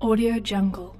Audio Jungle.